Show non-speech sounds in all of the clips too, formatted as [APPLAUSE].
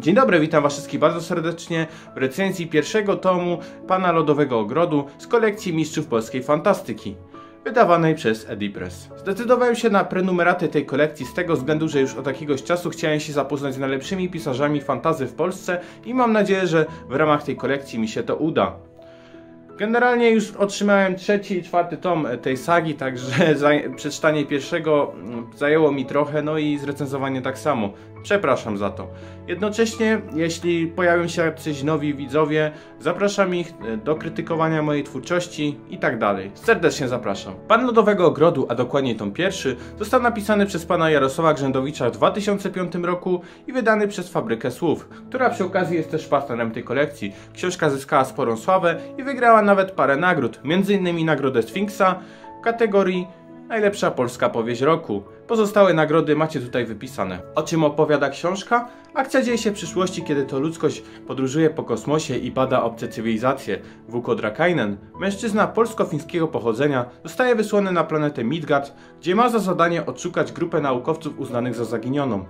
Dzień dobry, witam was wszystkich bardzo serdecznie w recenzji pierwszego tomu Pana Lodowego Ogrodu z kolekcji Mistrzów Polskiej Fantastyki, wydawanej przez Edipress. Zdecydowałem się na prenumeraty tej kolekcji z tego względu, że już od jakiegoś czasu chciałem się zapoznać z najlepszymi pisarzami fantazy w Polsce i mam nadzieję, że w ramach tej kolekcji mi się to uda. Generalnie już otrzymałem trzeci i czwarty tom tej sagi, także [LAUGHS] przeczytanie pierwszego mm, zajęło mi trochę, no i zrecenzowanie tak samo. Przepraszam za to. Jednocześnie, jeśli pojawią się jacyś nowi widzowie, zapraszam ich e, do krytykowania mojej twórczości i tak dalej. Serdecznie zapraszam. Pan Lodowego Ogrodu, a dokładnie tom pierwszy, został napisany przez pana Jarosława Grzędowicza w 2005 roku i wydany przez Fabrykę Słów, która przy okazji jest też partnerem tej kolekcji. Książka zyskała sporą sławę i wygrała nawet parę nagród, m.in. nagrodę Sfinksa w kategorii Najlepsza polska powieść roku. Pozostałe nagrody macie tutaj wypisane. O czym opowiada książka? Akcja dzieje się w przyszłości, kiedy to ludzkość podróżuje po kosmosie i bada obce cywilizacje. Wuko Drakainen, mężczyzna polsko-fińskiego pochodzenia, zostaje wysłany na planetę Midgard, gdzie ma za zadanie odszukać grupę naukowców uznanych za zaginioną.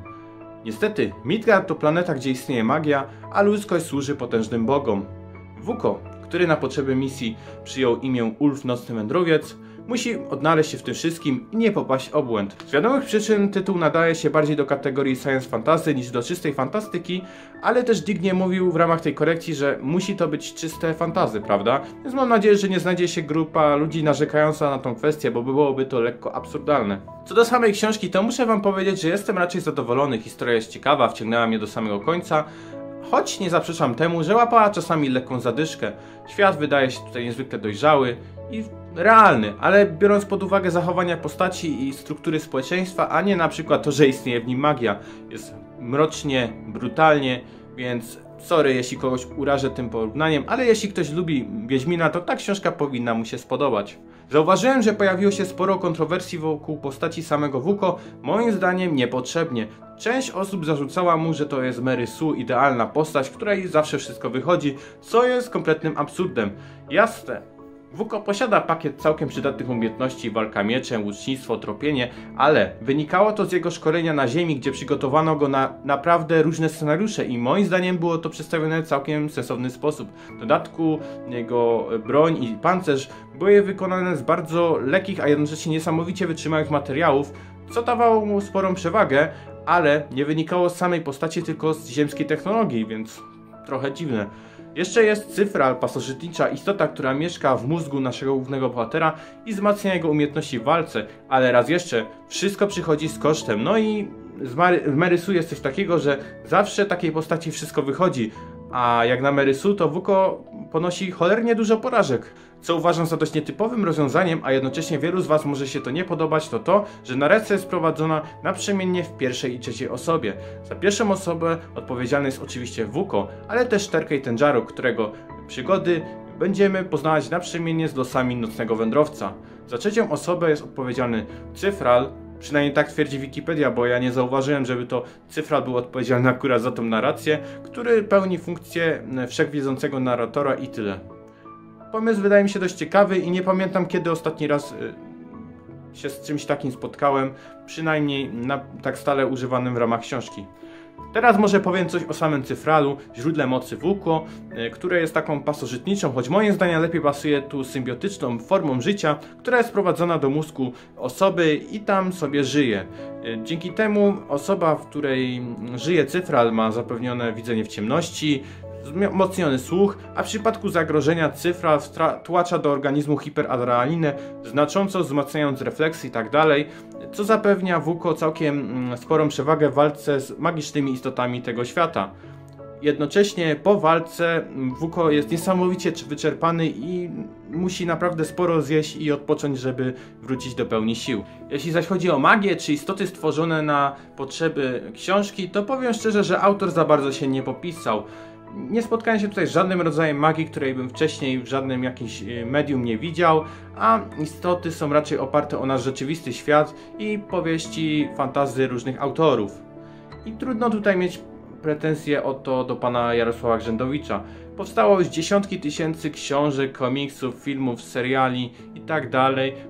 Niestety, Midgard to planeta, gdzie istnieje magia, a ludzkość służy potężnym bogom. Wuko, który na potrzeby misji przyjął imię Ulf Nocny Wędrowiec, musi odnaleźć się w tym wszystkim i nie popaść obłęd. Z wiadomych przyczyn tytuł nadaje się bardziej do kategorii science fantasy niż do czystej fantastyki, ale też Dick nie mówił w ramach tej korekcji, że musi to być czyste fantazy, prawda? Więc mam nadzieję, że nie znajdzie się grupa ludzi narzekająca na tą kwestię, bo byłoby to lekko absurdalne. Co do samej książki, to muszę wam powiedzieć, że jestem raczej zadowolony. Historia jest ciekawa, wciągnęła mnie do samego końca. Choć nie zaprzeczam temu, że łapała czasami lekką zadyszkę. Świat wydaje się tutaj niezwykle dojrzały i realny, ale biorąc pod uwagę zachowania postaci i struktury społeczeństwa, a nie na przykład to, że istnieje w nim magia. Jest mrocznie, brutalnie, więc sorry jeśli kogoś urażę tym porównaniem, ale jeśli ktoś lubi Wiedźmina, to ta książka powinna mu się spodobać. Zauważyłem, że pojawiło się sporo kontrowersji wokół postaci samego Wuko, moim zdaniem niepotrzebnie. Część osób zarzucała mu, że to jest Mary Sue, idealna postać, której zawsze wszystko wychodzi, co jest kompletnym absurdem. Jasne, Wuko posiada pakiet całkiem przydatnych umiejętności walka mieczem, łucznictwo, tropienie, ale wynikało to z jego szkolenia na ziemi, gdzie przygotowano go na naprawdę różne scenariusze i moim zdaniem było to przedstawione w całkiem sensowny sposób. W dodatku jego broń i pancerz były wykonane z bardzo lekkich, a jednocześnie niesamowicie wytrzymałych materiałów, co dawało mu sporą przewagę, ale nie wynikało z samej postaci, tylko z ziemskiej technologii, więc trochę dziwne. Jeszcze jest cyfra pasożytnicza, istota, która mieszka w mózgu naszego głównego bohatera i wzmacnia jego umiejętności w walce, ale raz jeszcze, wszystko przychodzi z kosztem. No i w Merysu jest coś takiego, że zawsze takiej postaci wszystko wychodzi, a jak na Merysu to Wuko ponosi cholernie dużo porażek. Co uważam za dość nietypowym rozwiązaniem, a jednocześnie wielu z Was może się to nie podobać, to to, że narracja jest prowadzona naprzemiennie w pierwszej i trzeciej osobie. Za pierwszą osobę odpowiedzialny jest oczywiście Wuko, ale też Terkej Tenjaru, którego przygody będziemy poznawać naprzemiennie z losami nocnego wędrowca. Za trzecią osobę jest odpowiedzialny Cyfral, Przynajmniej tak twierdzi Wikipedia, bo ja nie zauważyłem, żeby to cyfra był odpowiedzialny akurat za tą narrację, który pełni funkcję wszechwiedzącego narratora i tyle. Pomysł wydaje mi się dość ciekawy i nie pamiętam kiedy ostatni raz y, się z czymś takim spotkałem, przynajmniej na, tak stale używanym w ramach książki. Teraz może powiem coś o samym cyfralu, źródle mocy Wuko, e, które jest taką pasożytniczą, choć moim zdaniem lepiej pasuje tu symbiotyczną formą życia, która jest prowadzona do mózgu osoby i tam sobie żyje. E, dzięki temu osoba, w której żyje cyfral ma zapewnione widzenie w ciemności, wzmocniony słuch, a w przypadku zagrożenia cyfra tłacza do organizmu hiperadrenalinę, znacząco wzmacniając refleksy itd., tak co zapewnia Wuko całkiem mm, sporą przewagę w walce z magicznymi istotami tego świata. Jednocześnie po walce Wuko jest niesamowicie wyczerpany i musi naprawdę sporo zjeść i odpocząć, żeby wrócić do pełni sił. Jeśli zaś chodzi o magię czy istoty stworzone na potrzeby książki, to powiem szczerze, że autor za bardzo się nie popisał nie spotkałem się tutaj z żadnym rodzajem magii, której bym wcześniej w żadnym jakimś y, medium nie widział, a istoty są raczej oparte o nasz rzeczywisty świat i powieści fantazy różnych autorów. I trudno tutaj mieć pretensje o to do pana Jarosława Grzędowicza. Powstało już dziesiątki tysięcy książek, komiksów, filmów, seriali i tak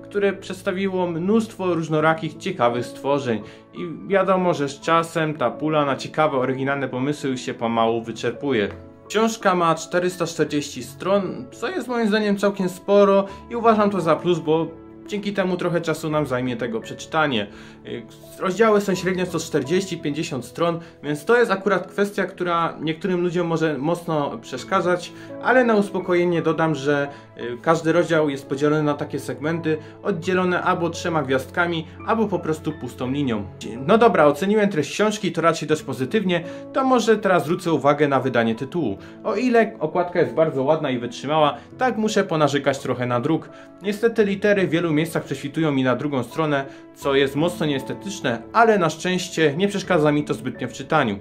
które przedstawiło mnóstwo różnorakich, ciekawych stworzeń. I wiadomo, że z czasem ta pula na ciekawe, oryginalne pomysły już się pomału wyczerpuje. Książka ma 440 stron, co jest moim zdaniem całkiem sporo i uważam to za plus, bo dzięki temu trochę czasu nam zajmie tego przeczytanie. Y, Rozdziały są średnio 140-50 stron, więc to jest akurat kwestia, która niektórym ludziom może mocno przeszkadzać, ale na uspokojenie dodam, że y, każdy rozdział jest podzielony na takie segmenty, oddzielone albo trzema gwiazdkami, albo po prostu pustą linią. No dobra, oceniłem treść książki, to raczej dość pozytywnie, to może teraz zwrócę uwagę na wydanie tytułu. O ile okładka jest bardzo ładna i wytrzymała, tak muszę ponarzekać trochę na druk. Niestety litery wielu miejscach prześwitują mi na drugą stronę, co jest mocno nieestetyczne, ale na szczęście nie przeszkadza mi to zbytnio w czytaniu.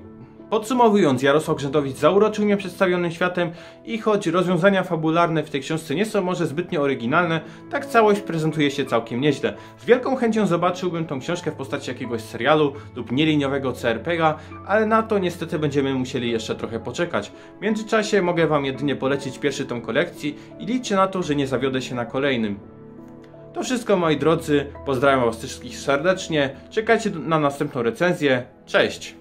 Podsumowując, Jarosław Grzędowicz zauroczył mnie przedstawionym światem i choć rozwiązania fabularne w tej książce nie są może zbytnio oryginalne, tak całość prezentuje się całkiem nieźle. Z wielką chęcią zobaczyłbym tą książkę w postaci jakiegoś serialu lub nieliniowego CRPGa, ale na to niestety będziemy musieli jeszcze trochę poczekać. W międzyczasie mogę wam jedynie polecić pierwszy tom kolekcji i liczę na to, że nie zawiodę się na kolejnym. To wszystko moi drodzy, pozdrawiam was wszystkich serdecznie, czekajcie na następną recenzję, cześć!